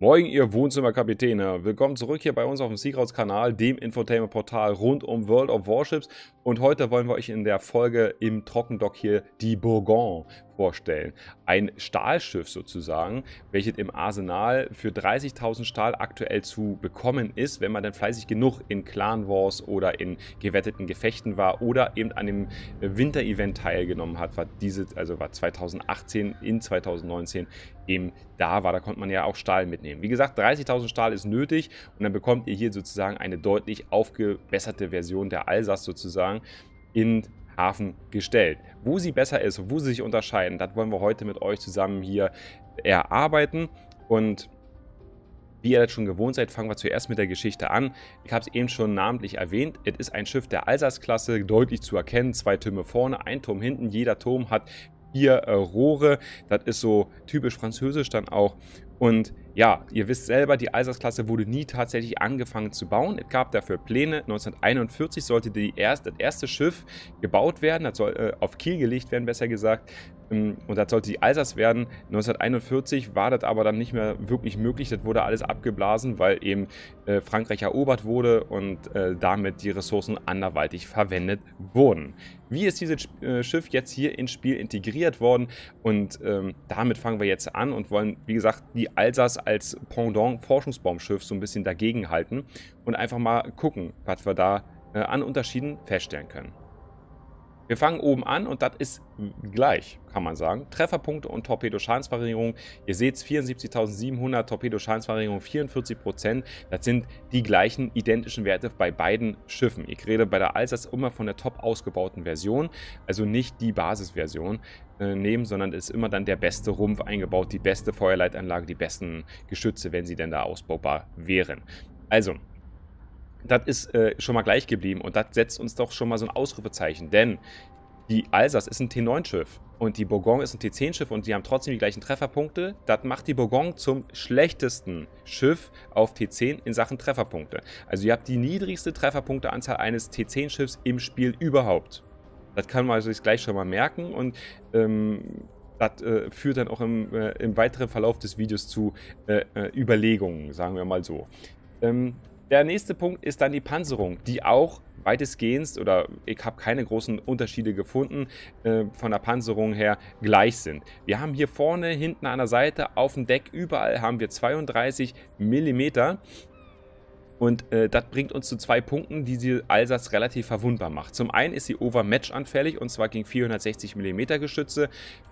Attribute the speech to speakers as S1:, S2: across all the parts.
S1: Moin, ihr Wohnzimmerkapitäne. Willkommen zurück hier bei uns auf dem Seakrauts-Kanal, dem Infotainment-Portal rund um World of Warships. Und heute wollen wir euch in der Folge im Trockendock hier die Bourgogne vorstellen. Ein Stahlschiff sozusagen, welches im Arsenal für 30.000 Stahl aktuell zu bekommen ist, wenn man dann fleißig genug in Clan Wars oder in gewetteten Gefechten war oder eben an dem Winter-Event teilgenommen hat, war diese, also war 2018 in 2019 eben da war. Da konnte man ja auch Stahl mitnehmen. Wie gesagt, 30.000 Stahl ist nötig und dann bekommt ihr hier sozusagen eine deutlich aufgebesserte Version der Alsace sozusagen in Hafen gestellt. Wo sie besser ist, wo sie sich unterscheiden, das wollen wir heute mit euch zusammen hier erarbeiten. Und wie ihr das schon gewohnt seid, fangen wir zuerst mit der Geschichte an. Ich habe es eben schon namentlich erwähnt. Es ist ein Schiff der Alsace-Klasse, deutlich zu erkennen. Zwei Türme vorne, ein Turm hinten. Jeder Turm hat vier äh, Rohre. Das ist so typisch französisch dann auch. Und ja, ihr wisst selber, die Alsace-Klasse wurde nie tatsächlich angefangen zu bauen. Es gab dafür Pläne. 1941 sollte die erste, das erste Schiff gebaut werden. Das soll äh, auf Kiel gelegt werden, besser gesagt. Ähm, und das sollte die Alsace werden. 1941 war das aber dann nicht mehr wirklich möglich. Das wurde alles abgeblasen, weil eben äh, Frankreich erobert wurde und äh, damit die Ressourcen anderweitig verwendet wurden. Wie ist dieses äh, Schiff jetzt hier ins Spiel integriert worden? Und ähm, damit fangen wir jetzt an und wollen, wie gesagt, die Alsace als Pendant Forschungsbaumschiff so ein bisschen dagegenhalten und einfach mal gucken, was wir da an Unterschieden feststellen können. Wir fangen oben an und das ist gleich, kann man sagen. Trefferpunkte und Torpedoschadensvariierung. Ihr seht es, 74.700 Torpedoschadensvariierung, 44%. Das sind die gleichen identischen Werte bei beiden Schiffen. Ich rede bei der Alsace immer von der top ausgebauten Version, also nicht die Basisversion äh, nehmen, sondern ist immer dann der beste Rumpf eingebaut, die beste Feuerleitanlage, die besten Geschütze, wenn sie denn da ausbaubar wären. Also, das ist äh, schon mal gleich geblieben und das setzt uns doch schon mal so ein Ausrufezeichen, denn die Alsace ist ein T9-Schiff und die Bourgogne ist ein T10-Schiff und die haben trotzdem die gleichen Trefferpunkte. Das macht die Bourgogne zum schlechtesten Schiff auf T10 in Sachen Trefferpunkte. Also ihr habt die niedrigste Trefferpunkteanzahl eines T10-Schiffs im Spiel überhaupt. Das kann man sich gleich schon mal merken und ähm, das äh, führt dann auch im, äh, im, weiteren Verlauf des Videos zu äh, äh Überlegungen, sagen wir mal so. Ähm, der nächste Punkt ist dann die Panzerung, die auch weitestgehend, oder ich habe keine großen Unterschiede gefunden, äh, von der Panzerung her gleich sind. Wir haben hier vorne, hinten an der Seite, auf dem Deck, überall haben wir 32 mm. Und äh, das bringt uns zu zwei Punkten, die sie Alsace relativ verwundbar macht. Zum einen ist sie Overmatch anfällig und zwar gegen 460 mm Geschütze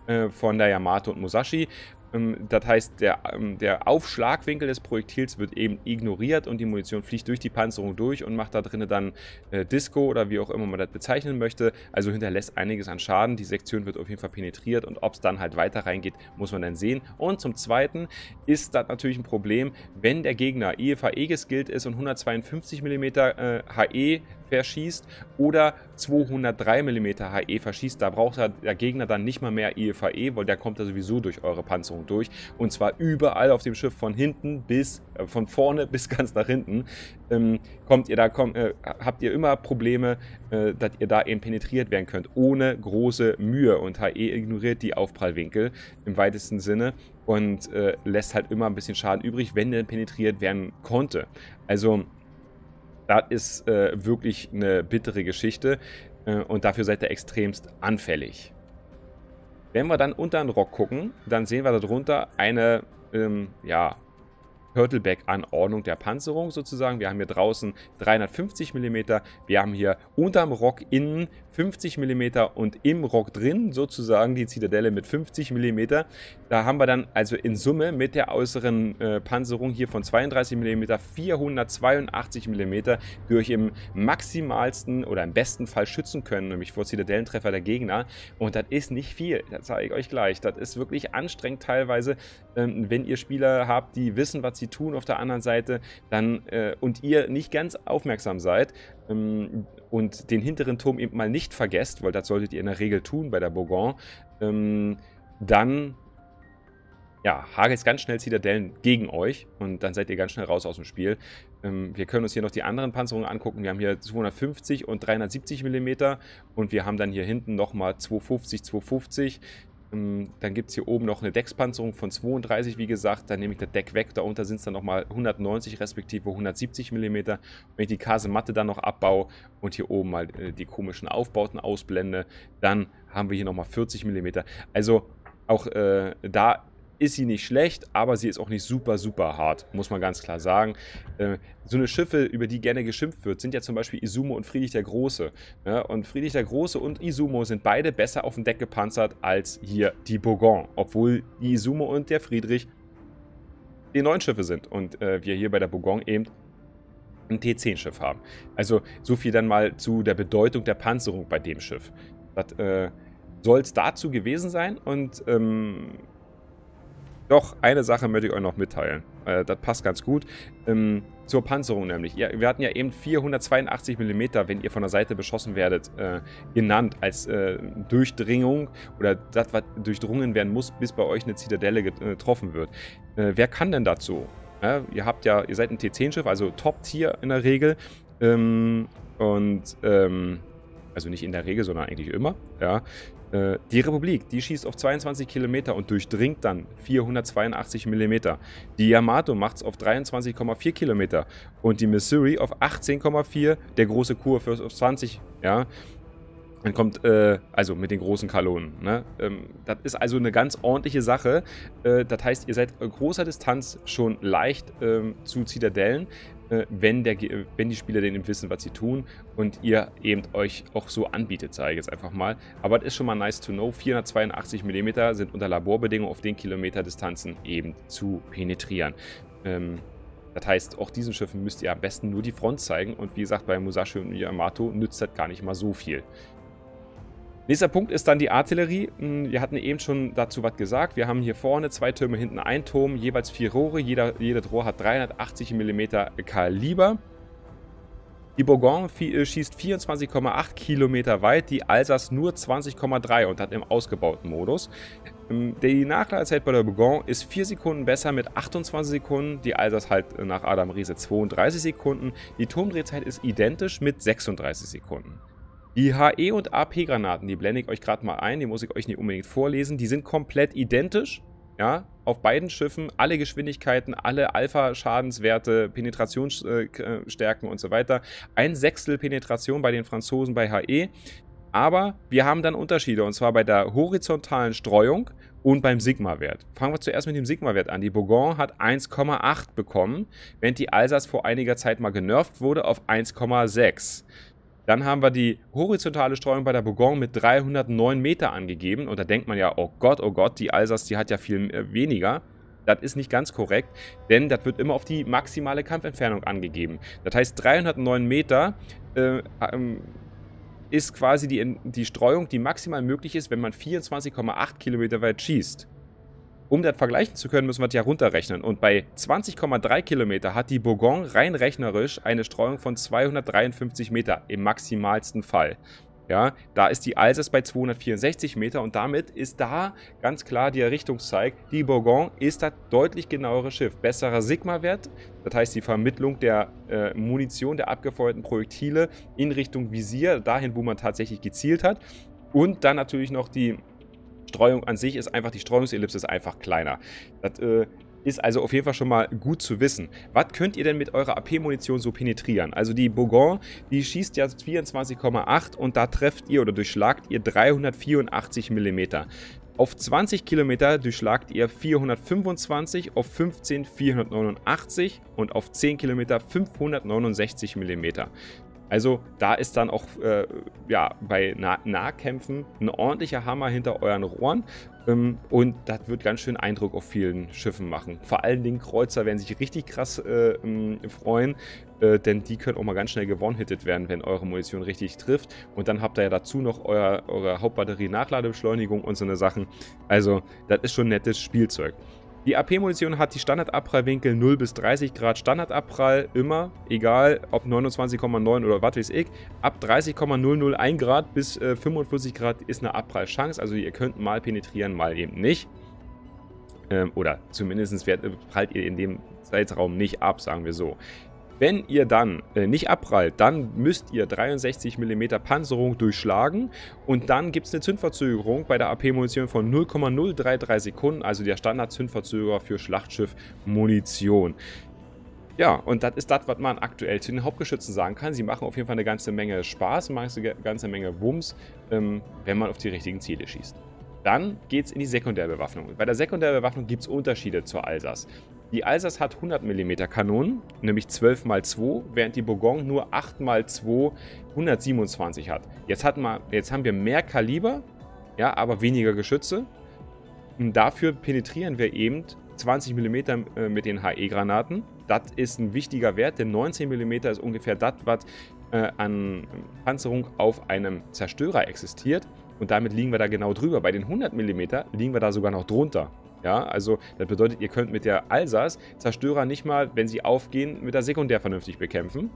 S1: äh, von der Yamato und Musashi. Ähm, das heißt, der, ähm, der Aufschlagwinkel des Projektils wird eben ignoriert und die Munition fliegt durch die Panzerung durch und macht da drinnen dann äh, Disco oder wie auch immer man das bezeichnen möchte. Also hinterlässt einiges an Schaden. Die Sektion wird auf jeden Fall penetriert und ob es dann halt weiter reingeht, muss man dann sehen. Und zum Zweiten ist das natürlich ein Problem, wenn der Gegner IFAE geskillt ist und 152 mm äh, HE verschießt oder 203 mm HE verschießt. Da braucht der Gegner dann nicht mal mehr IFAE, weil der kommt da sowieso durch eure Panzerung durch. Und zwar überall auf dem Schiff, von hinten bis, äh, von vorne bis ganz nach hinten. Ähm, kommt ihr da, kommt, äh, habt ihr immer Probleme, äh, dass ihr da eben penetriert werden könnt, ohne große Mühe. Und HE ignoriert die Aufprallwinkel im weitesten Sinne und äh, lässt halt immer ein bisschen Schaden übrig, wenn der penetriert werden konnte. Also das ist äh, wirklich eine bittere Geschichte äh, und dafür seid ihr extremst anfällig. Wenn wir dann unter den Rock gucken, dann sehen wir darunter eine ähm, ja, Turtleback-Anordnung der Panzerung sozusagen. Wir haben hier draußen 350 mm, wir haben hier unterm Rock innen 50 mm und im Rock drin sozusagen die Zitadelle mit 50 mm. Da haben wir dann also in Summe mit der äußeren äh, Panzerung hier von 32 mm 482 mm, euch im maximalsten oder im besten Fall schützen können, nämlich vor Zitadellentreffer der Gegner. Und das ist nicht viel, das zeige ich euch gleich. Das ist wirklich anstrengend teilweise, ähm, wenn ihr Spieler habt, die wissen, was sie tun auf der anderen Seite, dann äh, und ihr nicht ganz aufmerksam seid, ähm, und den hinteren Turm eben mal nicht vergesst, weil das solltet ihr in der Regel tun bei der Bourgogne, ähm, dann ja, hagelt ganz schnell Zitadellen gegen euch und dann seid ihr ganz schnell raus aus dem Spiel. Ähm, wir können uns hier noch die anderen Panzerungen angucken. Wir haben hier 250 und 370 mm und wir haben dann hier hinten nochmal 250, 250 Ähm, dann gibt es hier oben noch eine Deckspanzerung von 32, wie gesagt. Dann nehme ich das Deck weg. Darunter sind es dann nochmal 190 respektive 170 mm. Wenn ich die Kasematte dann noch abbaue und hier oben mal äh, die komischen Aufbauten ausblende, dann haben wir hier nochmal 40 mm. Also auch äh, da ist sie nicht schlecht, aber sie ist auch nicht super, super hart, muss man ganz klar sagen. Äh, so eine Schiffe, über die gerne geschimpft wird, sind ja zum Beispiel Izumo und Friedrich der Große. Und Friedrich der Große und Izumo sind beide besser auf dem Deck gepanzert als hier die Bourgogne, obwohl die Izumo und der Friedrich die neuen Schiffe sind und äh, wir hier bei der Bourgogne eben ein T10-Schiff haben. Also so viel dann mal zu der Bedeutung der Panzerung bei dem Schiff. Das äh, soll es dazu gewesen sein und ähm, doch, eine Sache möchte ich euch noch mitteilen. Äh, das passt ganz gut. Ähm, zur Panzerung nämlich. Ja, wir hatten ja eben 482 mm, wenn ihr von der Seite beschossen werdet, äh, genannt als äh, Durchdringung oder das, was durchdrungen werden muss, bis bei euch eine Zitadelle äh, getroffen wird. Äh, wer kann denn dazu? Ja, ihr habt ja, ihr seid ein T10-Schiff, also Top-Tier in der Regel. Ähm, und ähm, also nicht in der Regel, sondern eigentlich immer. Ja. Äh, die Republik, die schießt auf 22 Kilometer und durchdringt dann 482 Millimeter. Die Yamato macht es auf 23,4 Kilometer und die Missouri auf 18,4, der große Kurfürst auf 20, ja. Dann kommt, äh, also mit den großen Kalonen. Ne? Ähm, das ist also eine ganz ordentliche Sache. Äh, das heißt, ihr seid großer Distanz schon leicht ähm, zu Zitadellen. Äh, wenn, der, wenn die Spieler denn wissen, was sie tun und ihr eben euch auch so anbietet, sage ich jetzt einfach mal. Aber das ist schon mal nice to know. 482 mm sind unter Laborbedingungen auf den Kilometerdistanzen eben zu penetrieren. Ähm, das heißt, auch diesen Schiffen müsst ihr am besten nur die Front zeigen und wie gesagt, bei Musashi und Yamato nützt das gar nicht mal so viel. Nächster Punkt ist dann die Artillerie. Hm, wir hatten eben schon dazu was gesagt. Wir haben hier vorne zwei Türme, hinten ein Turm, jeweils vier Rohre. Jeder, jedes Rohr hat 380 mm Kaliber. Die Bourgogne äh, schießt 24,8 Kilometer weit, die Alsace nur 20,3 und hat im ausgebauten Modus. Ähm, die Nachladezeit bei der Bourgogne ist 4 Sekunden besser mit 28 Sekunden, die Alsace halt nach Adam Riese 32 Sekunden. Die Turmdrehzeit ist identisch mit 36 Sekunden. Die HE und AP-Granaten, die blende ich euch gerade mal ein, die muss ich euch nicht unbedingt vorlesen. Die sind komplett identisch, ja, auf beiden Schiffen, alle Geschwindigkeiten, alle Alpha-Schadenswerte, Penetrationsstärken und so weiter. Ein Sechstel Penetration bei den Franzosen bei HE. Aber wir haben dann Unterschiede, und zwar bei der horizontalen Streuung und beim Sigma-Wert. Fangen wir zuerst mit dem Sigma-Wert an. Die Bourgogne hat 1,8 bekommen, während die Alsace vor einiger Zeit mal genervt wurde auf 1,6. Dann haben wir die horizontale Streuung bei der Bourgogne mit 309 Meter angegeben. Und da denkt man ja, oh Gott, oh Gott, die Alsace, die hat ja viel äh, weniger. Das ist nicht ganz korrekt, denn das wird immer auf die maximale Kampfentfernung angegeben. Das heißt, 309 Meter äh, ähm, ist quasi die, die Streuung, die maximal möglich ist, wenn man 24,8 Kilometer weit schießt. Um das vergleichen zu können, müssen wir das ja runterrechnen. Und bei 20,3 Kilometer hat die Bourgogne rein rechnerisch eine Streuung von 253 Meter im maximalsten Fall. Ja, da ist die Alsace bei 264 Meter und damit ist da ganz klar der Richtungszeig. Die Bourgogne ist das deutlich genauere Schiff. Besserer Sigma-Wert, das heißt die Vermittlung der äh, Munition der abgefeuerten Projektile in Richtung Visier, dahin, wo man tatsächlich gezielt hat. Und dann natürlich noch die Streuung an sich ist einfach, die Streuungsellipse ist einfach kleiner. Das äh, ist also auf jeden Fall schon mal gut zu wissen. Was könnt ihr denn mit eurer AP-Munition so penetrieren? Also die Bourgogne, die schießt ja 24,8 und da trefft ihr oder durchschlagt ihr 384 mm. Auf 20 Kilometer durchschlagt ihr 425, auf 15 489 und auf 10 Kilometer 569 mm. Also da ist dann auch äh, ja, bei nah Nahkämpfen ein ordentlicher Hammer hinter euren Rohren ähm, und das wird ganz schön Eindruck auf vielen Schiffen machen. Vor allen Dingen Kreuzer werden sich richtig krass äh, ähm, freuen, äh, denn die können auch mal ganz schnell gewonnen-hittet werden, wenn eure Munition richtig trifft. Und dann habt ihr ja dazu noch euer, eure Hauptbatterie-Nachladebeschleunigung und so eine Sachen. Also das ist schon nettes Spielzeug. Die AP-Munition hat die Standardabprallwinkel 0 bis 30 Grad Standardabprall, immer, egal ob 29,9 oder was weiß ich. Ab 30,001 Grad bis äh, 45 Grad ist eine Abprallchance, also ihr könnt mal penetrieren, mal eben nicht. Ähm, oder zumindest prallt ihr in dem Zeitraum nicht ab, sagen wir so. Wenn ihr dann äh, nicht abprallt, dann müsst ihr 63 mm Panzerung durchschlagen und dann gibt es eine Zündverzögerung bei der AP-Munition von 0,033 Sekunden, also der Standard-Zündverzögerer für Schlachtschiff-Munition. Ja, und das ist das, was man aktuell zu den Hauptgeschützen sagen kann. Sie machen auf jeden Fall eine ganze Menge Spaß, machen eine ganze Menge Wumms, ähm, wenn man auf die richtigen Ziele schießt. Dann geht es in die Sekundärbewaffnung. Bei der Sekundärbewaffnung gibt es Unterschiede zur Alsas. Die Alsas hat 100 mm Kanonen, nämlich 12 x 2, während die Bourgogne nur 8 x 2 127 hat. Jetzt, hat man, jetzt haben wir mehr Kaliber, ja, aber weniger Geschütze. Und dafür penetrieren wir eben 20 mm äh, mit den HE-Granaten. Das ist ein wichtiger Wert, denn 19 mm ist ungefähr das, was äh, an Panzerung auf einem Zerstörer existiert. Und damit liegen wir da genau drüber. Bei den 100 mm liegen wir da sogar noch drunter. Ja, also das bedeutet, ihr könnt mit der Alsas Zerstörer nicht mal, wenn sie aufgehen, mit der Sekundär vernünftig bekämpfen.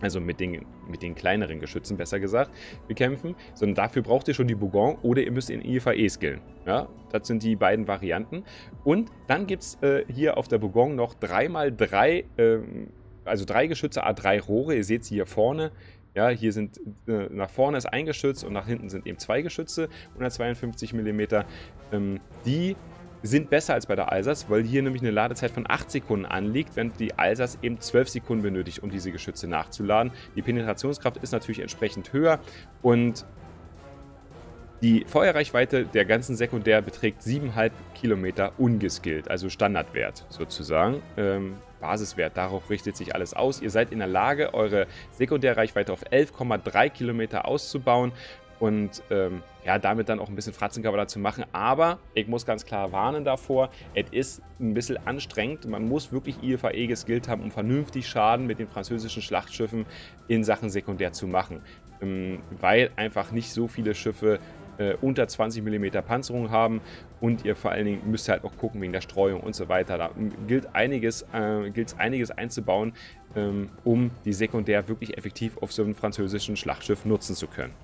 S1: Also mit den, mit den kleineren Geschützen, besser gesagt, bekämpfen. Sondern dafür braucht ihr schon die Bourgogne oder ihr müsst in IFAE skillen. Ja, das sind die beiden Varianten. Und dann gibt es äh, hier auf der Bourgogne noch 3x3, äh, also drei Geschütze, A3 Rohre. Ihr seht sie hier vorne. Ja, hier sind äh, nach vorne ist ein Geschütz und nach hinten sind eben zwei Geschütze, 152 mm. Ähm, die sind besser als bei der Alsas, weil hier nämlich eine Ladezeit von 8 Sekunden anliegt, während die Alsas eben 12 Sekunden benötigt, um diese Geschütze nachzuladen. Die Penetrationskraft ist natürlich entsprechend höher und die Feuerreichweite der ganzen Sekundär beträgt 7,5 Kilometer ungeskillt, also Standardwert sozusagen. Ähm, Basiswert, darauf richtet sich alles aus. Ihr seid in der Lage, eure Sekundärreichweite auf 11,3 Kilometer auszubauen und ähm, ja, damit dann auch ein bisschen Fratzencover zu machen. Aber ich muss ganz klar warnen davor, es ist ein bisschen anstrengend. Man muss wirklich IFAE geskillt haben, um vernünftig Schaden mit den französischen Schlachtschiffen in Sachen Sekundär zu machen. Ähm, weil einfach nicht so viele Schiffe äh, unter 20 mm Panzerung haben und ihr vor allen Dingen müsst halt auch gucken wegen der Streuung und so weiter. Da gilt einiges, äh, gilt einiges einzubauen, ähm, um die Sekundär wirklich effektiv auf so einem französischen Schlachtschiff nutzen zu können.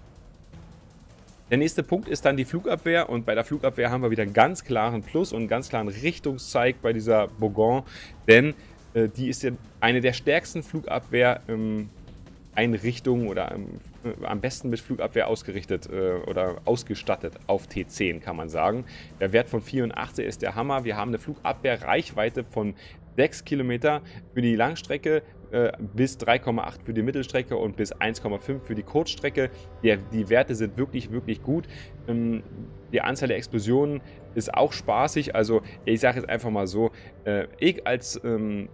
S1: Der nächste Punkt ist dann die Flugabwehr und bei der Flugabwehr haben wir wieder einen ganz klaren Plus und einen ganz klaren Richtungszeig bei dieser Bourgogne, denn äh, die ist ja eine der stärksten Flugabwehr-Einrichtungen ähm, oder ähm, äh, am besten mit Flugabwehr ausgerichtet äh, oder ausgestattet auf T10 kann man sagen. Der Wert von 84 ist der Hammer. Wir haben eine Flugabwehrreichweite von 6 Kilometer für die Langstrecke, äh, bis 3,8 für die Mittelstrecke und bis 1,5 für die Kurzstrecke. Die, die, Werte sind wirklich, wirklich gut. Ähm, die Anzahl der Explosionen ist auch spaßig. Also ich sage jetzt einfach mal so, äh, ich als ähm,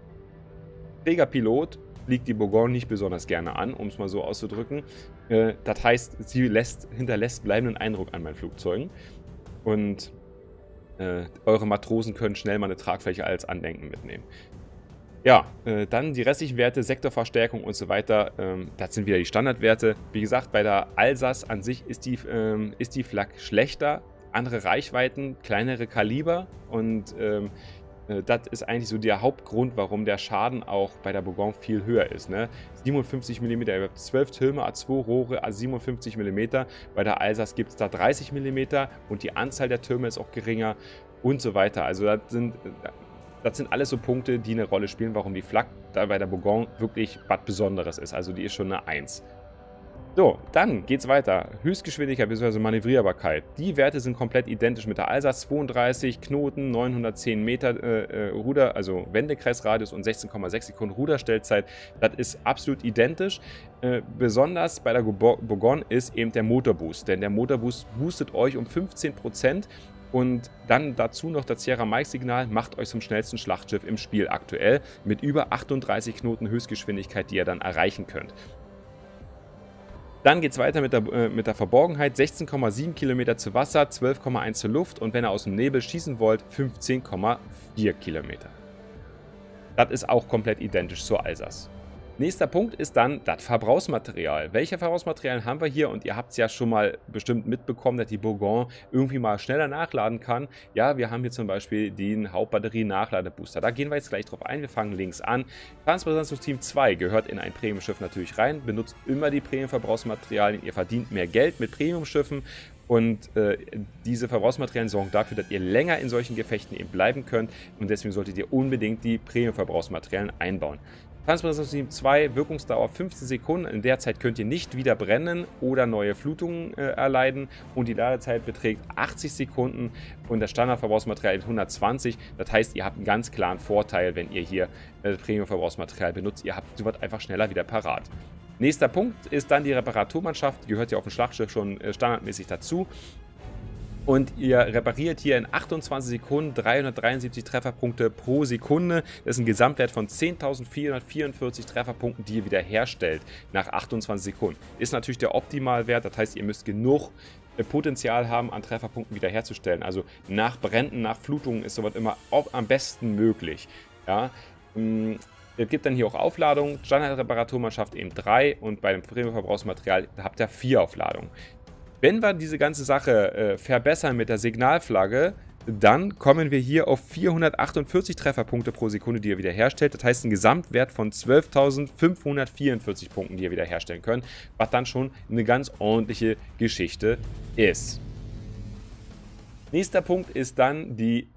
S1: Trägerpilot fliegt die Bourgogne nicht besonders gerne an, um es mal so auszudrücken. Äh, das heißt, sie lässt, hinterlässt bleibenden Eindruck an meinen Flugzeugen. Und äh, eure Matrosen können schnell mal eine Tragfläche als Andenken mitnehmen. Ja, äh, dann die restlichen Werte, Sektorverstärkung und so weiter, ähm, das sind wieder die Standardwerte. Wie gesagt, bei der Alsace an sich ist die, ähm, ist die Flak schlechter, andere Reichweiten, kleinere Kaliber und ähm, äh, das ist eigentlich so der Hauptgrund, warum der Schaden auch bei der Bourgogne viel höher ist. Ne? 57 mm, ihr habt 12 Türme, A2 Rohre, A57 mm. Bei der Alsace gibt es da 30 mm und die Anzahl der Türme ist auch geringer und so weiter. Also das sind das sind alles so Punkte, die eine Rolle spielen, warum die Flak bei der Bourgogne wirklich was Besonderes ist. Also die ist schon eine 1. So, dann geht's weiter. Höchstgeschwindigkeit bzw. Manövrierbarkeit. Die Werte sind komplett identisch mit der Alsace. 32 Knoten, 910 Meter äh, äh, Ruder, also Wendekreisradius und 16,6 Sekunden Ruderstellzeit. Das ist absolut identisch. Äh, besonders bei der Bourgogne ist eben der Motorboost. Denn der Motorboost boostet euch um 15% und dann dazu noch das Sierra Mike-Signal macht euch zum schnellsten Schlachtschiff im Spiel aktuell mit über 38 Knoten Höchstgeschwindigkeit, die ihr dann erreichen könnt. Dann geht es weiter mit der, äh, mit der Verborgenheit. 16,7 Kilometer zu Wasser, 12,1 zur Luft und wenn ihr aus dem Nebel schießen wollt, 15,4 Kilometer. Das ist auch komplett identisch zur Alsace. Nächster Punkt ist dann das Verbrauchsmaterial. Welche Verbrauchsmaterialien haben wir hier? Und ihr habt es ja schon mal bestimmt mitbekommen, dass die Bourgogne irgendwie mal schneller nachladen kann. Ja, wir haben hier zum Beispiel den Hauptbatterie-Nachladebooster. Da gehen wir jetzt gleich drauf ein. Wir fangen links an. Team 2 gehört in ein Premium-Schiff natürlich rein. Benutzt immer die Premium-Verbrauchsmaterialien. Ihr verdient mehr Geld mit Premium-Schiffen. Und äh, diese Verbrauchsmaterialien sorgen dafür, dass ihr länger in solchen Gefechten eben bleiben könnt. Und deswegen solltet ihr unbedingt die Premium-Verbrauchsmaterialien einbauen. Transbrennungssystem 2, Wirkungsdauer 15 Sekunden. In der Zeit könnt ihr nicht wieder brennen oder neue Flutungen äh, erleiden. Und die Ladezeit beträgt 80 Sekunden und das Standardverbrauchsmaterial 120. Das heißt, ihr habt einen ganz klaren Vorteil, wenn ihr hier äh, Premium-Verbrauchsmaterial benutzt. Ihr habt, wird einfach schneller wieder parat. Nächster Punkt ist dann die Reparaturmannschaft. Die gehört ja auf dem Schlachtschiff schon äh, standardmäßig dazu. Und ihr repariert hier in 28 Sekunden 373 Trefferpunkte pro Sekunde. Das ist ein Gesamtwert von 10.444 Trefferpunkten, die ihr wiederherstellt nach 28 Sekunden. Ist natürlich der Optimalwert, das heißt, ihr müsst genug äh, Potenzial haben, an Trefferpunkten wiederherzustellen. Also nach Bränden, nach Flutungen ist sowas immer am besten möglich. Ja, mm, es gibt dann hier auch Aufladungen. Standardreparaturmannschaft eben 3 und bei dem Premium-Verbrauchsmaterial habt ihr 4 Aufladungen. Wenn wir diese ganze Sache äh, verbessern mit der Signalflagge, dann kommen wir hier auf 448 Trefferpunkte pro Sekunde, die ihr wiederherstellt. Das heißt, ein Gesamtwert von 12.544 Punkten, die ihr wiederherstellen könnt, was dann schon eine ganz ordentliche Geschichte ist. Nächster Punkt ist dann die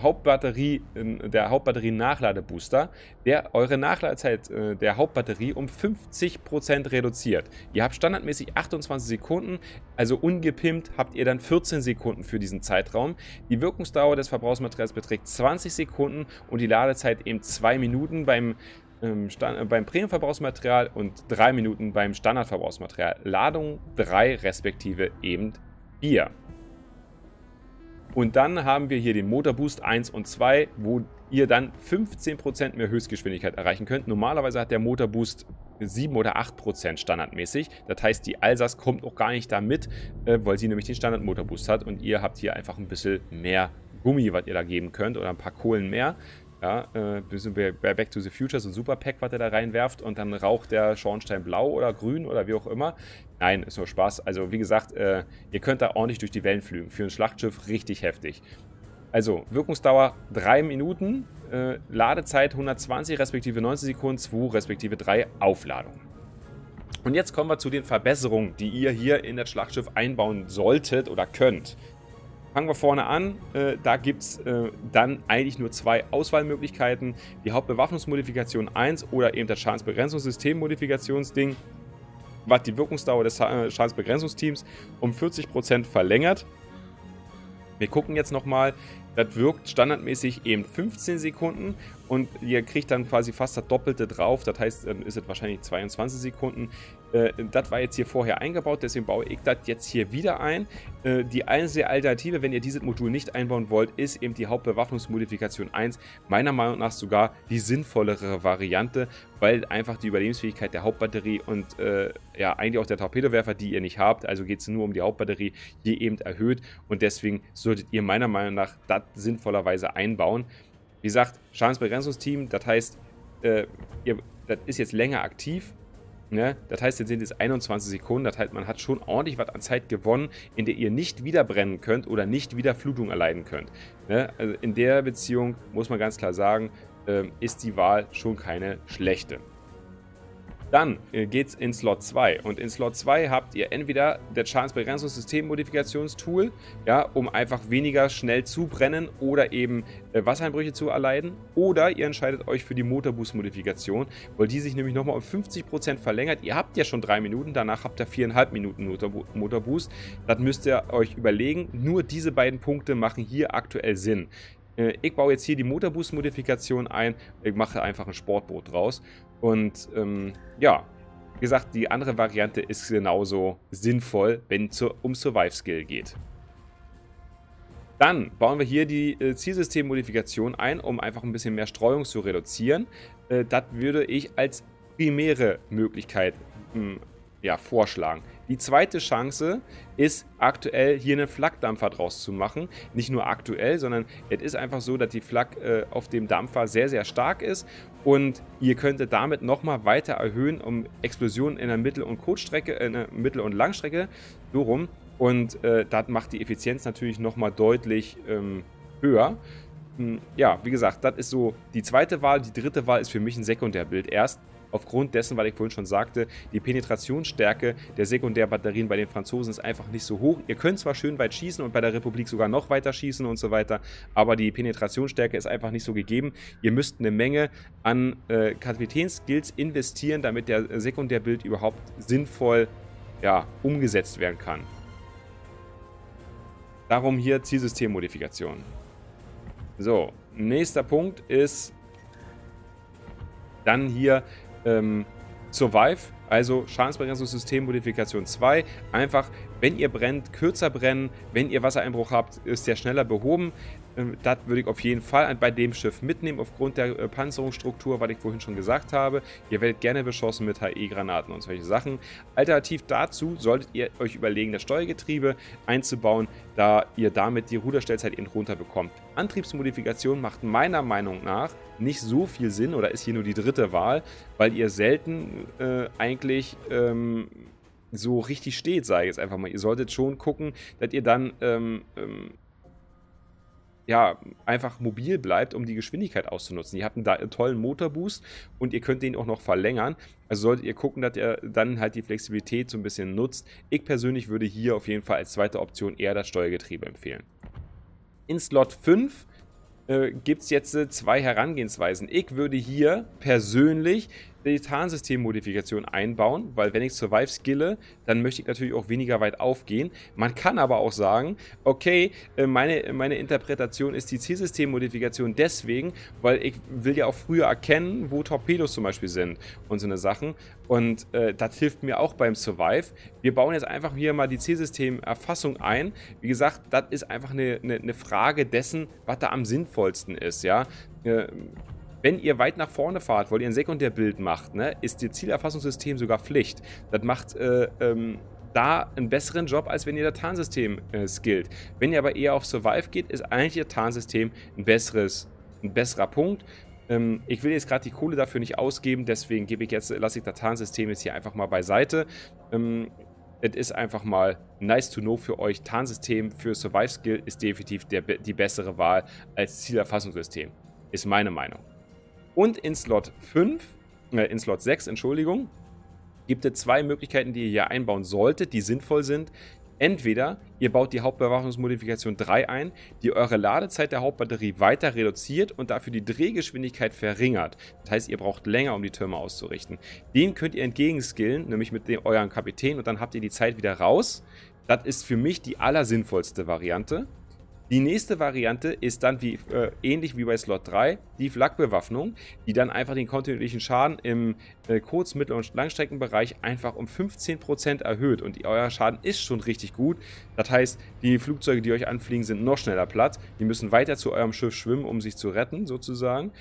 S1: Hauptbatterie, der Hauptbatterie-Nachladebooster, der eure Nachladezeit äh, der Hauptbatterie um 50% reduziert. Ihr habt standardmäßig 28 Sekunden, also ungepimpt habt ihr dann 14 Sekunden für diesen Zeitraum. Die Wirkungsdauer des Verbrauchsmaterials beträgt 20 Sekunden und die Ladezeit eben 2 Minuten beim ähm, äh, beim Premium-Verbrauchsmaterial und 3 Minuten beim Standardverbrauchsmaterial. Ladung 3 respektive eben 4. Und dann haben wir hier den Motorboost 1 und 2, wo ihr dann 15% mehr Höchstgeschwindigkeit erreichen könnt. Normalerweise hat der Motorboost 7 oder 8% standardmäßig. Das heißt, die Alsace kommt auch gar nicht da mit, äh, weil sie nämlich den Standard-Motorboost hat. Und ihr habt hier einfach ein bisschen mehr Gummi, was ihr da geben könnt oder ein paar Kohlen mehr. Ja, äh, bei Back to the Future, so ein Superpack, was er da reinwerft und dann raucht der Schornstein blau oder grün oder wie auch immer. Nein, ist nur Spaß. Also wie gesagt, äh, ihr könnt da ordentlich durch die Wellen flügen. Für ein Schlachtschiff richtig heftig. Also Wirkungsdauer 3 Minuten, äh, Ladezeit 120 respektive 90 Sekunden, 2 respektive 3 Aufladungen. Und jetzt kommen wir zu den Verbesserungen, die ihr hier in das Schlachtschiff einbauen solltet oder könnt. Fangen wir vorne an. Äh, da gibt es äh, dann eigentlich nur zwei Auswahlmöglichkeiten. Die Hauptbewaffnungsmodifikation 1 oder eben das Schadensbegrenzungssystem-Modifikationsding, was die Wirkungsdauer des äh, Schadensbegrenzungsteams um 40% verlängert. Wir gucken jetzt nochmal, das wirkt standardmäßig eben 15 Sekunden und ihr kriegt dann quasi fast das Doppelte drauf. Das heißt, dann ist es wahrscheinlich 22 Sekunden. Äh, das war jetzt hier vorher eingebaut, deswegen baue ich das jetzt hier wieder ein. Äh, die einzige Alternative, wenn ihr dieses Modul nicht einbauen wollt, ist eben die Hauptbewaffnungsmodifikation 1. Meiner Meinung nach sogar die sinnvollere Variante, weil einfach die Überlebensfähigkeit der Hauptbatterie und äh, ja eigentlich auch der Torpedowerfer, die ihr nicht habt, also geht es nur um die Hauptbatterie, hier eben erhöht und deswegen solltet ihr meiner Meinung nach das sinnvollerweise einbauen. Wie gesagt, Schadensbegrenzungsteam, das heißt, äh, ihr, das ist jetzt länger aktiv. Ne? Das heißt, jetzt sind es 21 Sekunden. Das heißt, man hat schon ordentlich was an Zeit gewonnen, in der ihr nicht wieder brennen könnt oder nicht wieder Flutung erleiden könnt. Ne? Also in der Beziehung muss man ganz klar sagen, äh, ist die Wahl schon keine schlechte. Dann äh, geht es in Slot 2 und in Slot 2 habt ihr entweder das Schadensbegrenzungssystem-Modifikationstool, ja, um einfach weniger schnell zu brennen oder eben äh, Wassereinbrüche zu erleiden oder ihr entscheidet euch für die Motorboost-Modifikation, weil die sich nämlich nochmal um 50% verlängert. Ihr habt ja schon 3 Minuten, danach habt ihr 4,5 Minuten Motorboost. Das müsst ihr euch überlegen. Nur diese beiden Punkte machen hier aktuell Sinn. Äh, ich baue jetzt hier die Motorboost-Modifikation ein. Ich mache einfach ein Sportboot draus. Und ähm, ja, wie gesagt, die andere Variante ist genauso sinnvoll, wenn es um Survive-Skill geht. Dann bauen wir hier die äh, Zielsystemmodifikation ein, um einfach ein bisschen mehr Streuung zu reduzieren. Äh, das würde ich als primäre Möglichkeit mh, hm, ja, vorschlagen. Die zweite Chance ist aktuell hier einen Flakdampfer draus zu machen. Nicht nur aktuell, sondern es ist einfach so, dass die Flak äh, auf dem Dampfer sehr, sehr stark ist und ihr könntet damit nochmal weiter erhöhen, um Explosionen in der Mittel- und Kurzstrecke, äh, in der Mittel- und Langstrecke, so rum. Und äh, das macht die Effizienz natürlich nochmal deutlich ähm, höher. Hm, ja, wie gesagt, das ist so die zweite Wahl. Die dritte Wahl ist für mich ein Sekundärbild. Erst aufgrund dessen, weil ich vorhin schon sagte, die Penetrationsstärke der Sekundärbatterien bei den Franzosen ist einfach nicht so hoch. Ihr könnt zwar schön weit schießen und bei der Republik sogar noch weiter schießen und so weiter, aber die Penetrationsstärke ist einfach nicht so gegeben. Ihr müsst eine Menge an äh, Kapitänskills investieren, damit der Sekundärbild überhaupt sinnvoll ja, umgesetzt werden kann. Darum hier Zielsystemmodifikation. So, nächster Punkt ist dann hier ähm, Survive, also Schadensbegrenzungssystem Modifikation 2. Einfach, wenn ihr brennt, kürzer brennen. Wenn ihr Wassereinbruch habt, ist der schneller behoben. Ähm, das würde ich auf jeden Fall bei dem Schiff mitnehmen, aufgrund der äh, Panzerungsstruktur, was ich vorhin schon gesagt habe. Ihr werdet gerne beschossen mit HE-Granaten und solche Sachen. Alternativ dazu solltet ihr euch überlegen, das Steuergetriebe einzubauen, da ihr damit die Ruderstellzeit eben runterbekommt. Antriebsmodifikation macht meiner Meinung nach nicht so viel Sinn oder ist hier nur die dritte Wahl, weil ihr selten äh, eigentlich... Ähm, so richtig steht, sage ich jetzt einfach mal. Ihr solltet schon gucken, dass ihr dann ähm, ähm, ja, einfach mobil bleibt, um die Geschwindigkeit auszunutzen. Ihr habt einen, tollen Motorboost und ihr könnt den auch noch verlängern. Also solltet ihr gucken, dass ihr dann halt die Flexibilität so ein bisschen nutzt. Ich persönlich würde hier auf jeden Fall als zweite Option eher das Steuergetriebe empfehlen. In Slot 5 äh, gibt es jetzt äh, zwei Herangehensweisen. Ich würde hier persönlich die Tarnsystemmodifikation einbauen, weil wenn ich Survive skille, dann möchte ich natürlich auch weniger weit aufgehen. Man kann aber auch sagen, okay, äh, meine, meine Interpretation ist die Zielsystemmodifikation deswegen, weil ich will ja auch früher erkennen, wo Torpedos zum Beispiel sind und so eine Sachen. Und äh, das hilft mir auch beim Survive. Wir bauen jetzt einfach hier mal die Zielsystemerfassung ein. Wie gesagt, das ist einfach eine, eine, eine Frage dessen, was da am sinnvollsten ist, ja. Äh, wenn ihr weit nach vorne fahrt, weil ihr ein Sekundärbild macht, ne, ist ihr Zielerfassungssystem sogar Pflicht. Das macht äh, ähm, da einen besseren Job, als wenn ihr das Tarnsystem äh, skillt. Wenn ihr aber eher auf Survive geht, ist eigentlich ihr Tarnsystem ein, besseres, ein besserer Punkt. Ähm, ich will jetzt gerade die Kohle dafür nicht ausgeben, deswegen gebe ich jetzt, lasse ich das Tarnsystem jetzt hier einfach mal beiseite. Ähm, es ist einfach mal nice to know für euch. Tarnsystem für Survive Skill ist definitiv der, die bessere Wahl als Zielerfassungssystem. Ist meine Meinung. Und in Slot 5, äh, in Slot 6, Entschuldigung, gibt es zwei Möglichkeiten, die ihr hier einbauen solltet, die sinnvoll sind. Entweder ihr baut die Hauptbewaffnungsmodifikation 3 ein, die eure Ladezeit der Hauptbatterie weiter reduziert und dafür die Drehgeschwindigkeit verringert. Das heißt, ihr braucht länger, um die Türme auszurichten. Dem könnt ihr entgegenskillen, nämlich mit dem, eurem Kapitän und dann habt ihr die Zeit wieder raus. Das ist für mich die allersinnvollste Variante. Die nächste Variante ist dann wie, äh, ähnlich wie bei Slot 3 die Flakbewaffnung, die dann einfach den kontinuierlichen Schaden im äh, Kurz-, Mittel- und Langstreckenbereich einfach um 15% erhöht. Und die, euer Schaden ist schon richtig gut. Das heißt, die Flugzeuge, die euch anfliegen, sind noch schneller platt. Die müssen weiter zu eurem Schiff schwimmen, um sich zu retten, sozusagen.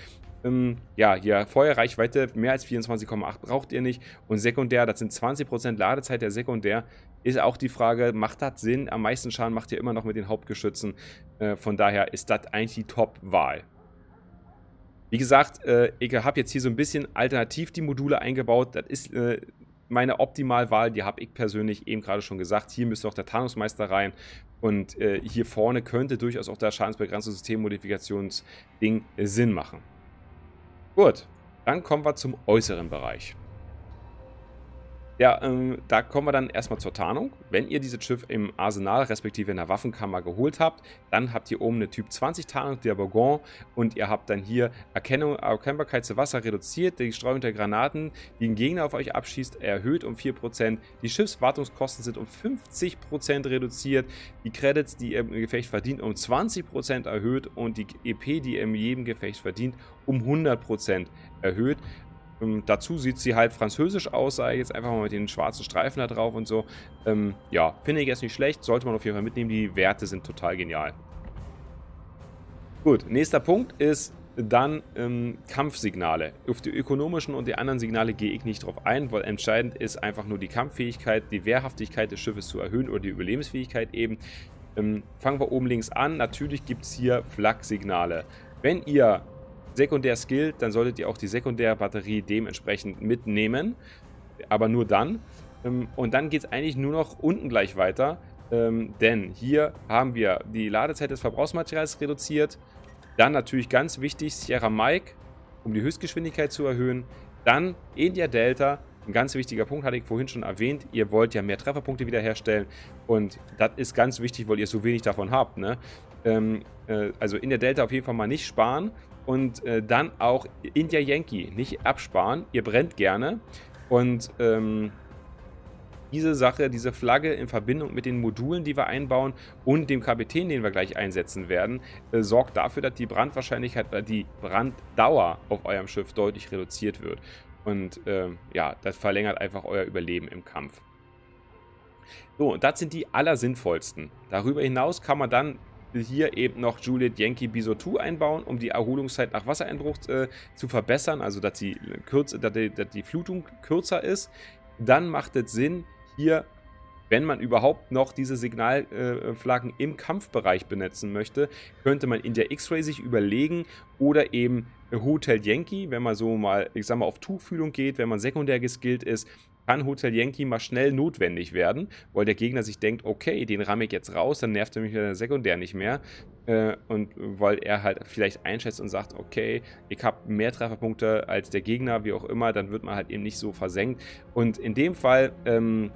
S1: Ähm, ja, hier Feuerreichweite mehr als 24,8 braucht ihr nicht. Und sekundär, das sind 20% Ladezeit der Sekundär, ist auch die Frage, macht das Sinn? Am meisten Schaden macht ihr immer noch mit den Hauptgeschützen. Äh, von daher ist das eigentlich die Top-Wahl. Wie gesagt, äh, ich habe jetzt hier so ein bisschen alternativ die Module eingebaut. Das ist äh, meine Optimalwahl, die habe ich persönlich eben gerade schon gesagt. Hier müsste auch der Tarnungsmeister rein. Und äh, hier vorne könnte durchaus auch das Schadensbegrenzungssystemmodifikationsding Sinn machen. Gut, dann kommen wir zum äußeren Bereich. Ja, ähm, da kommen wir dann erstmal zur Tarnung. Wenn ihr dieses Schiff im Arsenal respektive in der Waffenkammer geholt habt, dann habt ihr oben eine Typ 20 Tarnung der Bourgogne und ihr habt dann hier Erkennung, Erkennbarkeit zu Wasser reduziert, die Streuung der Granaten, die ein Gegner auf euch abschießt, erhöht um 4%, die Schiffswartungskosten sind um 50% reduziert, die Credits, die ihr im Gefecht verdient, um 20% erhöht und die EP, die ihr in jedem Gefecht verdient, um 100% erhöht. Ähm, dazu sieht sie halt französisch aus, sei jetzt einfach mal mit den schwarzen Streifen da drauf und so. Ähm, ja, finde ich jetzt nicht schlecht, sollte man auf jeden Fall mitnehmen. Die Werte sind total genial. Gut, nächster Punkt ist dann ähm, Kampfsignale. Auf die ökonomischen und die anderen Signale gehe ich nicht drauf ein, weil entscheidend ist einfach nur die Kampffähigkeit, die Wehrhaftigkeit des Schiffes zu erhöhen oder die Überlebensfähigkeit eben. Ähm, fangen wir oben links an. Natürlich gibt es hier Flak-Signale. Wenn ihr sekundär skillt, dann solltet ihr auch die Sekundärbatterie dementsprechend mitnehmen. Aber nur dann. Ähm, und dann geht es eigentlich nur noch unten gleich weiter. Ähm, denn hier haben wir die Ladezeit des Verbrauchsmaterials reduziert. Dann natürlich ganz wichtig, Sierra Mike um die Höchstgeschwindigkeit zu erhöhen. Dann India Delta, ein ganz wichtiger Punkt, hatte ich vorhin schon erwähnt. Ihr wollt ja mehr Trefferpunkte wiederherstellen und das ist ganz wichtig, weil ihr so wenig davon habt. Ne? Ähm, äh, also in der Delta auf jeden Fall mal nicht sparen und äh, dann auch India Yankee nicht absparen. Ihr brennt gerne und ähm, diese Sache, diese Flagge in Verbindung mit den Modulen, die wir einbauen und dem Kapitän, den wir gleich einsetzen werden, äh, sorgt dafür, dass die Brandwahrscheinlichkeit, äh, die Branddauer auf eurem Schiff deutlich reduziert wird. Und äh, ja, das verlängert einfach euer Überleben im Kampf. So, und das sind die allersinnvollsten. Darüber hinaus kann man dann hier eben noch Juliet Yankee Bisotou einbauen, um die Erholungszeit nach Wassereinbruch äh, zu verbessern, also dass die, kürz, dass, die, dass die Flutung kürzer ist. Dann macht es Sinn, hier, wenn man überhaupt noch diese Signalflaggen äh, im Kampfbereich benetzen möchte, könnte man in der X-Ray sich überlegen oder eben Hotel Yankee, wenn man so mal, ich sag mal, auf Tuchfühlung geht, wenn man sekundär geskillt ist, kann Hotel Yankee mal schnell notwendig werden, weil der Gegner sich denkt, okay, den ramme ich jetzt raus, dann nervt er mich wieder sekundär nicht mehr. Äh, und weil er halt vielleicht einschätzt und sagt, okay, ich habe mehr Trefferpunkte als der Gegner, wie auch immer, dann wird man halt eben nicht so versenkt. Und in dem Fall ähm,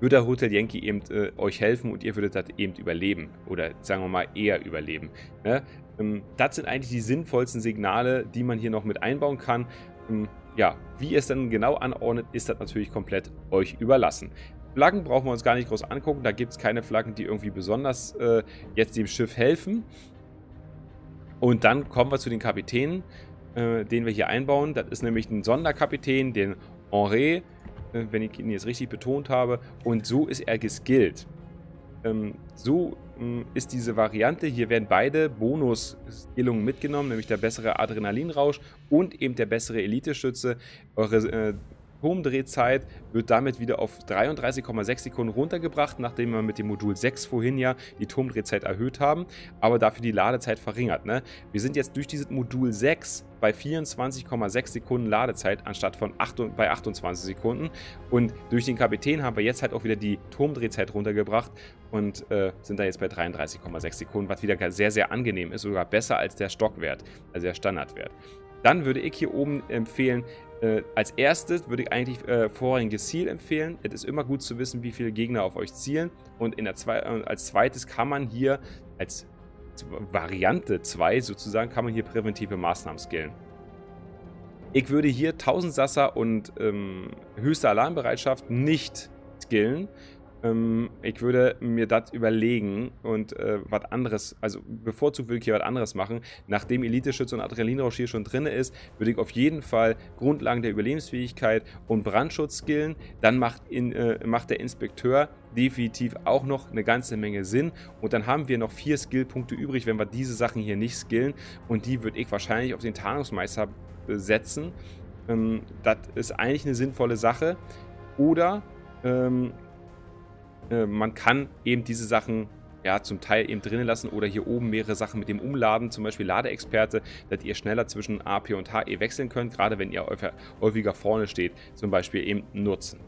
S1: würde der Hotel Yankee eben äh, euch helfen und ihr würdet das eben überleben. Oder sagen wir mal eher überleben. Ne? Ähm, das sind eigentlich die sinnvollsten Signale, die man hier noch mit einbauen kann. Ähm, ja, wie ihr es dann genau anordnet, ist das natürlich komplett euch überlassen. Flaggen brauchen wir uns gar nicht groß angucken. Da gibt es keine Flaggen, die irgendwie besonders äh, jetzt dem Schiff helfen. Und dann kommen wir zu den Kapitänen, äh, den wir hier einbauen. Das ist nämlich ein Sonderkapitän, den Henri, äh, wenn ich ihn jetzt richtig betont habe. Und so ist er geskillt. Ähm, so ähm, ist diese Variante. Hier werden beide Bonus-Skillungen mitgenommen, nämlich der bessere Adrenalinrausch und eben der bessere Elite-Schütze. Eure äh, Turmdrehzeit wird damit wieder auf 33,6 Sekunden runtergebracht, nachdem wir mit dem Modul 6 vorhin ja die Turmdrehzeit erhöht haben, aber dafür die Ladezeit verringert. Ne? Wir sind jetzt durch dieses Modul 6 bei 24,6 Sekunden Ladezeit anstatt von 8, bei 28 Sekunden und durch den Kapitän haben wir jetzt halt auch wieder die Turmdrehzeit runtergebracht und äh, sind da jetzt bei 33,6 Sekunden, was wieder sehr, sehr angenehm ist, sogar besser als der Stockwert, also der Standardwert. Dann würde ich hier oben empfehlen, äh, als erstes würde ich eigentlich äh, vorrangiges Ziel empfehlen. Es ist immer gut zu wissen, wie viele Gegner auf euch zielen. Und in der Zwe äh, als zweites kann man hier, als Variante 2 sozusagen, kann man hier präventive Maßnahmen skillen. Ich würde hier 1000 Sasser und ähm, höchste Alarmbereitschaft nicht skillen, ähm, ich würde mir das überlegen und äh, was anderes, also bevorzugt würde ich hier was anderes machen. Nachdem Elite-Schütze und Adrenalinrausch hier schon drin ist, würde ich auf jeden Fall Grundlagen der Überlebensfähigkeit und Brandschutz skillen. Dann macht, in, äh, macht der Inspekteur definitiv auch noch eine ganze Menge Sinn. Und dann haben wir noch vier Skillpunkte übrig, wenn wir diese Sachen hier nicht skillen. Und die würde ich wahrscheinlich auf den Tarnungsmeister setzen. Ähm, das ist eigentlich eine sinnvolle Sache. Oder ähm, äh, man kann eben diese Sachen ja, zum Teil eben drinnen lassen oder hier oben mehrere Sachen mit dem Umladen, zum Beispiel Ladeexperte, dass ihr schneller zwischen AP und HE wechseln könnt, gerade wenn ihr häufiger vorne steht, zum Beispiel eben nutzen.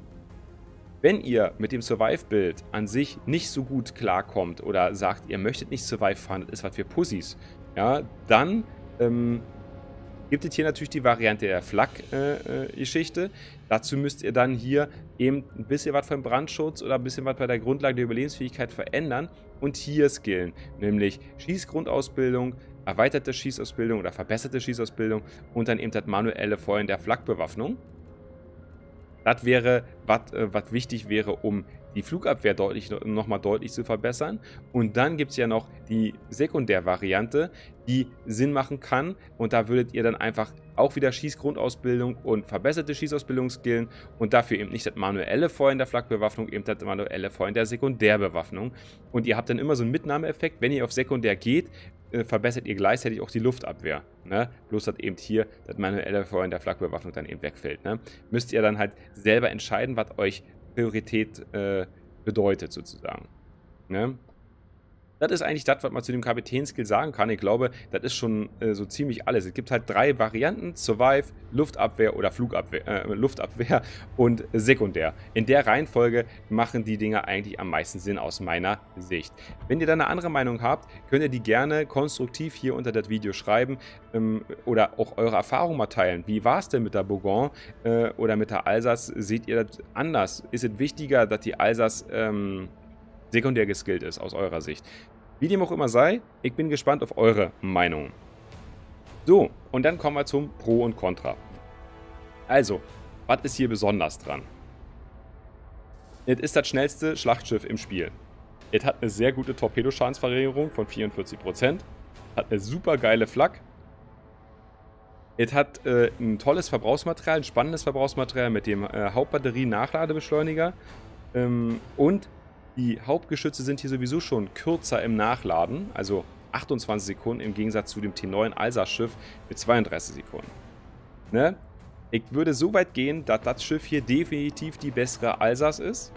S1: Wenn ihr mit dem Survive-Bild an sich nicht so gut klarkommt oder sagt, ihr möchtet nicht Survive fahren, das ist was für Pussys, ja, dann ähm, gibt es hier natürlich die Variante der Flak-Geschichte. Dazu müsst ihr dann hier eben ein bisschen was beim Brandschutz oder ein bisschen was bei der Grundlage der Überlebensfähigkeit verändern und hier skillen, nämlich Schießgrundausbildung, erweiterte Schießausbildung oder verbesserte Schießausbildung und dann eben das manuelle Feuern der Flakbewaffnung. Das wäre, was äh, wichtig wäre, um die Flugabwehr deutlich, nochmal deutlich zu verbessern. Und dann gibt es ja noch die Sekundärvariante, die Sinn machen kann. Und da würdet ihr dann einfach auch wieder Schießgrundausbildung und verbesserte Schießausbildung skillen und dafür eben nicht das manuelle Feuern der Flakbewaffnung, eben das manuelle Feuern der Sekundärbewaffnung. Und ihr habt dann immer so einen Mitnahmeeffekt, wenn ihr auf Sekundär geht, äh, verbessert ihr gleichzeitig auch die Luftabwehr. Ne? Bloß dass eben hier das manuelle Feuern der Flakbewaffnung dann eben wegfällt. Ne? Müsst ihr dann halt selber entscheiden, was euch Priorität äh, bedeutet, sozusagen. Ne? Das ist eigentlich das, was man zu dem Kapitänskill sagen kann. Ich glaube, das ist schon äh, so ziemlich alles. Es gibt halt drei Varianten: Survive, Luftabwehr oder Flugabwehr, äh, Luftabwehr und Sekundär. In der Reihenfolge machen die Dinger eigentlich am meisten Sinn aus meiner Sicht. Wenn ihr da eine andere Meinung habt, könnt ihr die gerne konstruktiv hier unter das Video schreiben ähm, oder auch eure Erfahrung mal teilen. Wie war es denn mit der Bourgogne äh, oder mit der Alsace? Seht ihr das anders? Ist es wichtiger, dass die Alsace ähm, sekundär geskillt ist aus eurer Sicht. Wie dem auch immer sei, ich bin gespannt auf eure Meinung. So, und dann kommen wir zum Pro und Contra. Also, was ist hier besonders dran? Es ist das schnellste Schlachtschiff im Spiel. Es hat eine sehr gute Torpedoschadensverringerung von 44%, hat eine super geile Flak. Es hat äh, ein tolles Verbrauchsmaterial, ein spannendes Verbrauchsmaterial mit dem äh, Hauptbatterie-Nachladebeschleuniger ähm, und die Hauptgeschütze sind hier sowieso schon kürzer im Nachladen, also 28 Sekunden im Gegensatz zu dem T9 Alsace-Schiff mit 32 Sekunden. Ne? Ich würde so weit gehen, dass das Schiff hier definitiv die bessere Alsace ist.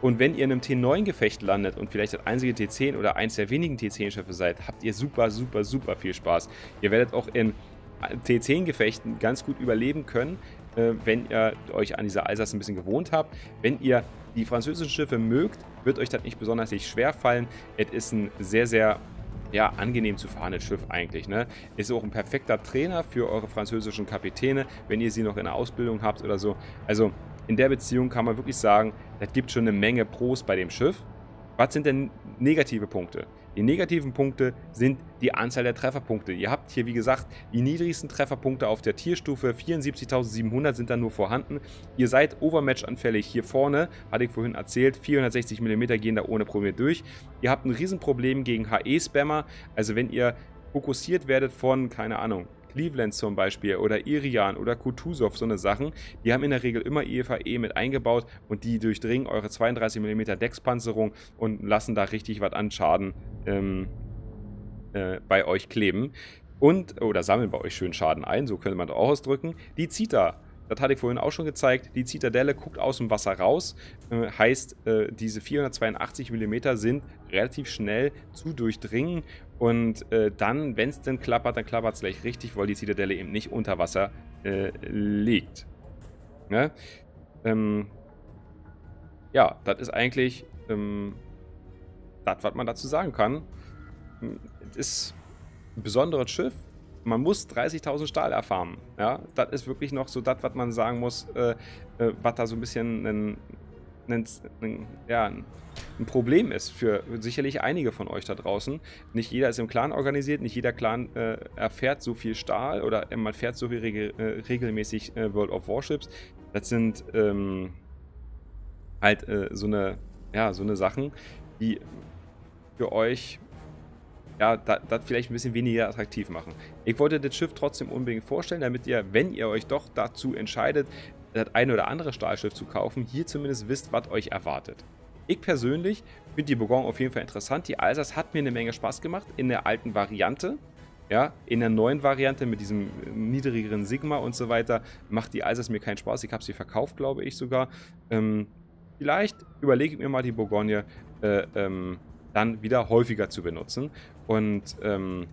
S1: Und wenn ihr in einem T9-Gefecht landet und vielleicht das einzige T10 oder eins der wenigen T10-Schiffe seid, habt ihr super, super, super viel Spaß. Ihr werdet auch in T10-Gefechten ganz gut überleben können, wenn ihr euch an diese Alsace ein bisschen gewohnt habt. Wenn ihr die französischen Schiffe mögt, wird euch das nicht besonders schwer fallen. Es ist ein sehr, sehr ja, angenehm zu fahrendes Schiff eigentlich. Ne? Ist auch ein perfekter Trainer für eure französischen Kapitäne, wenn ihr sie noch in der Ausbildung habt oder so. Also in der Beziehung kann man wirklich sagen, das gibt schon eine Menge Pros bei dem Schiff. Was sind denn negative Punkte? Die negativen Punkte sind die Anzahl der Trefferpunkte. Ihr habt hier, wie gesagt, die niedrigsten Trefferpunkte auf der Tierstufe. 74.700 sind dann nur vorhanden. Ihr seid Overmatch-anfällig hier vorne, hatte ich vorhin erzählt. 460 mm gehen da ohne Probleme durch. Ihr habt ein Riesenproblem gegen HE-Spammer. Also wenn ihr fokussiert werdet von, keine Ahnung, Cleveland zum Beispiel oder Irian oder Kutuzov, so eine Sachen, die haben in der Regel immer EFAE e mit eingebaut und die durchdringen eure 32 mm Deckspanzerung und lassen da richtig was an Schaden ähm, äh, bei euch kleben. Und, oder sammeln bei euch schön Schaden ein, so könnte man das auch ausdrücken. Die Zita das hatte ich vorhin auch schon gezeigt. Die Zitadelle guckt aus dem Wasser raus. Äh, heißt, äh, diese 482 mm sind relativ schnell zu durchdringen. Und äh, dann, wenn es denn klappert, dann klappert es gleich richtig, weil die Zitadelle eben nicht unter Wasser äh, liegt. Ne? Ähm, ja, das ist eigentlich ähm, das, was man dazu sagen kann. Es ist ein besonderes Schiff man muss 30.000 Stahl erfahren. Ja, das ist wirklich noch so das, was man sagen muss, äh, äh, was da so ein bisschen ein, ein, ein, ja, ein Problem ist für sicherlich einige von euch da draußen. Nicht jeder ist im Clan organisiert, nicht jeder Clan äh, erfährt so viel Stahl oder man fährt so viel regel, äh, regelmäßig äh, World of Warships. Das sind ähm, halt äh, so eine, ja, so eine Sachen, die für euch ja, das vielleicht ein bisschen weniger attraktiv machen. Ich wollte das Schiff trotzdem unbedingt vorstellen, damit ihr, wenn ihr euch doch dazu entscheidet, das eine oder andere Stahlschiff zu kaufen, hier zumindest wisst, was euch erwartet. Ich persönlich finde die Bourgogne auf jeden Fall interessant. Die Alsace hat mir eine Menge Spaß gemacht in der alten Variante. Ja, in der neuen Variante mit diesem niedrigeren Sigma und so weiter macht die Alsace mir keinen Spaß. Ich habe sie verkauft, glaube ich sogar. Ähm, vielleicht überlege ich mir mal die Bourgogne äh, ähm, dann wieder häufiger zu benutzen. Und ähm,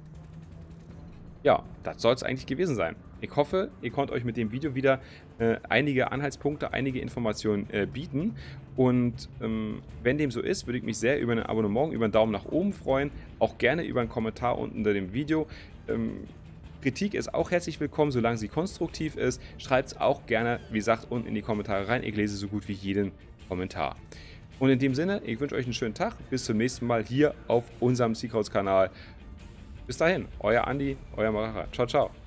S1: ja, das soll es eigentlich gewesen sein. Ich hoffe, ihr konntet euch mit dem Video wieder äh, einige Anhaltspunkte, einige Informationen äh, bieten. Und ähm, wenn dem so ist, würde ich mich sehr über ein Abonnement, über einen Daumen nach oben freuen. Auch gerne über einen Kommentar unten unter dem Video. Ähm, Kritik ist auch herzlich willkommen, solange sie konstruktiv ist. Schreibt es auch gerne, wie gesagt, unten in die Kommentare rein. Ich lese so gut wie jeden Kommentar. Und in dem Sinne, ich wünsche euch einen schönen Tag. Bis zum nächsten Mal hier auf unserem Seacoast-Kanal. Bis dahin, euer Andi, euer Maracher. Ciao, ciao.